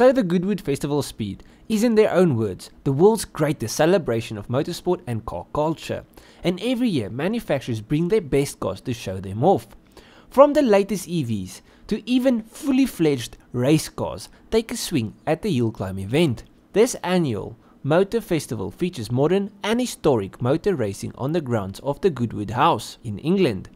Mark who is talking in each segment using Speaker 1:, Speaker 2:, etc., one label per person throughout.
Speaker 1: So the Goodwood Festival of Speed is in their own words the world's greatest celebration of motorsport and car culture. And every year manufacturers bring their best cars to show them off. From the latest EVs to even fully fledged race cars take a swing at the hill climb event. This annual Motor Festival features modern and historic motor racing on the grounds of the Goodwood House in England.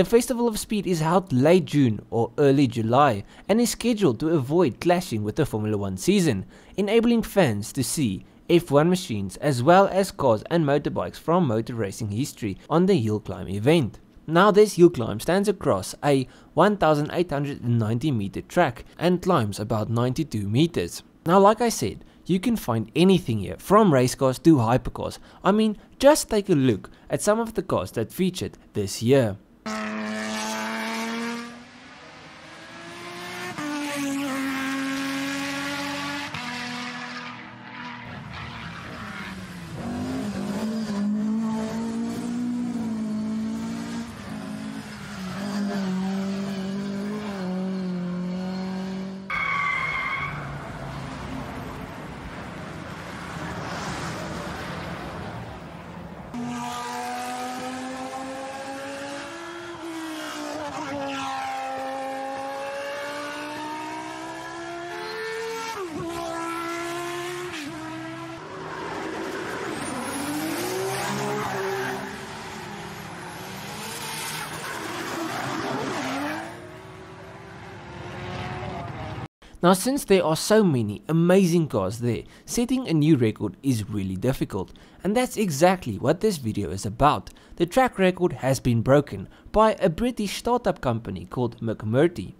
Speaker 1: The Festival of Speed is held late June or early July and is scheduled to avoid clashing with the Formula 1 season, enabling fans to see F1 machines as well as cars and motorbikes from motor racing history on the hill climb event. Now this hill climb stands across a 1890 meter track and climbs about 92 meters. Now like I said, you can find anything here from race cars to hypercars. I mean, just take a look at some of the cars that featured this year. Now since there are so many amazing cars there, setting a new record is really difficult. And that's exactly what this video is about. The track record has been broken by a British startup company called McMurtry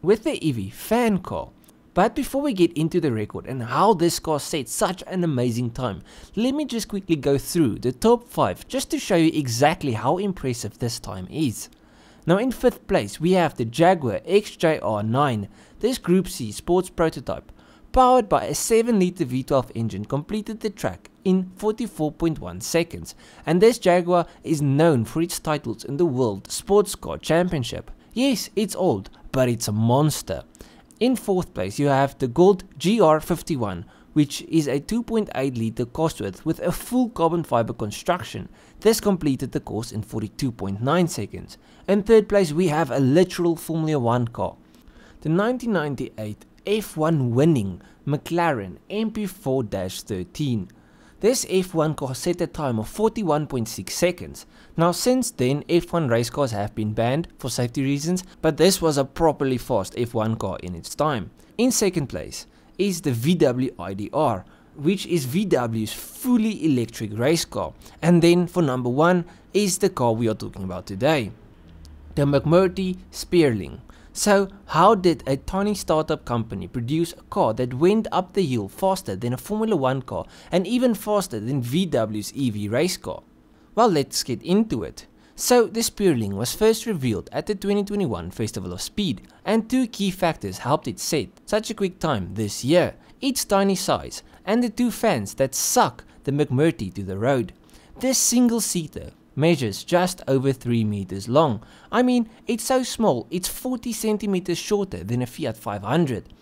Speaker 1: with the EV fan car. But before we get into the record and how this car set such an amazing time, let me just quickly go through the top 5 just to show you exactly how impressive this time is. Now in 5th place we have the Jaguar XJR9, this Group C sports prototype, powered by a 7 litre V12 engine completed the track in 44.1 seconds and this Jaguar is known for its titles in the World Sports Car Championship. Yes, it's old, but it's a monster. In 4th place you have the Gould GR51 which is a 2.8 litre Cosworth with a full carbon fiber construction. This completed the course in 42.9 seconds. In third place we have a literal Formula 1 car. The 1998 F1 winning McLaren MP4-13. This F1 car set a time of 41.6 seconds. Now since then F1 race cars have been banned for safety reasons but this was a properly fast F1 car in its time. In second place is the VW IDR which is VW's fully electric race car. And then for number one is the car we are talking about today. The McMurtry Spéirling. So how did a tiny startup company produce a car that went up the hill faster than a Formula 1 car and even faster than VW's EV race car? Well let's get into it. So the Spéirling was first revealed at the 2021 Festival of Speed and two key factors helped it set such a quick time this year, its tiny size and the two fans that suck the McMurtry to the road. This single seater measures just over 3 meters long. I mean, it's so small, it's 40 centimeters shorter than a Fiat 500.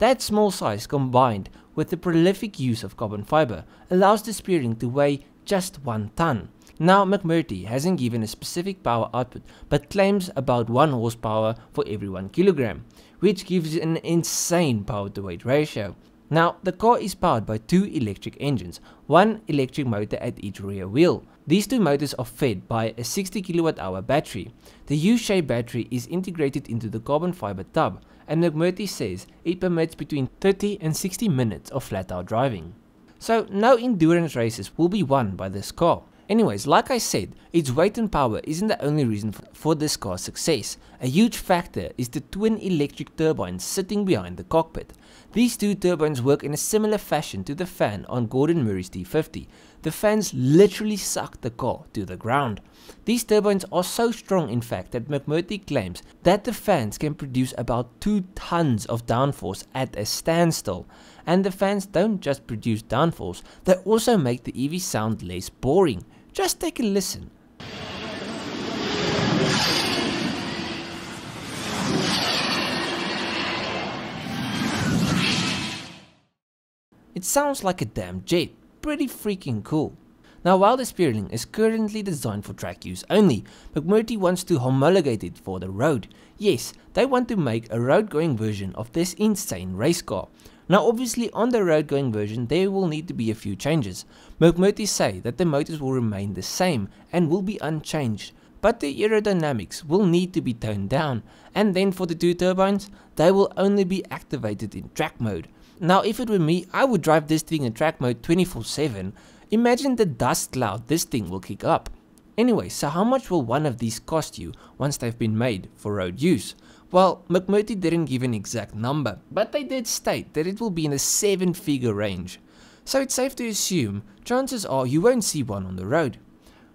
Speaker 1: That small size combined with the prolific use of carbon fiber allows the Spéirling to weigh just 1 ton. Now McMurtry hasn't given a specific power output but claims about 1 horsepower for every 1 kilogram, which gives an insane power to weight ratio. Now, the car is powered by two electric engines, one electric motor at each rear wheel. These two motors are fed by a 60 kWh battery. The U-shaped battery is integrated into the carbon fiber tub, and McMurtry says it permits between 30 and 60 minutes of flat-out driving. So, no endurance races will be won by this car. Anyways, like I said, its weight and power isn't the only reason for this car's success. A huge factor is the twin electric turbines sitting behind the cockpit. These two turbines work in a similar fashion to the fan on Gordon Murray's T50. The fans literally suck the car to the ground. These turbines are so strong in fact that McMurtry claims that the fans can produce about 2 tons of downforce at a standstill. And the fans don't just produce downforce, they also make the EV sound less boring. Just take a listen. It sounds like a damn jet, pretty freaking cool. Now while the Spéirling is currently designed for track use only, McMurtry wants to homologate it for the road. Yes, they want to make a road going version of this insane race car. Now obviously on the road going version there will need to be a few changes. McMurtry say that the motors will remain the same and will be unchanged, but the aerodynamics will need to be toned down and then for the two turbines they will only be activated in track mode. Now if it were me I would drive this thing in track mode 24 7 Imagine the dust cloud this thing will kick up. Anyway, so how much will one of these cost you once they've been made for road use? Well, McMurtry didn't give an exact number, but they did state that it will be in a 7 figure range. So it's safe to assume, chances are you won't see one on the road.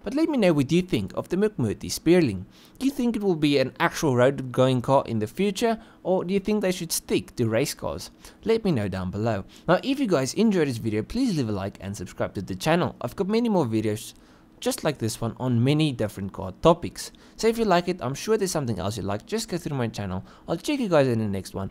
Speaker 1: But let me know what you think of the McMurtry Spéirling. Do you think it will be an actual road going car in the future or do you think they should stick to race cars? Let me know down below. Now if you guys enjoyed this video please leave a like and subscribe to the channel. I've got many more videos just like this one on many different car topics. So if you like it, I'm sure there's something else you like, just go through my channel. I'll check you guys in the next one.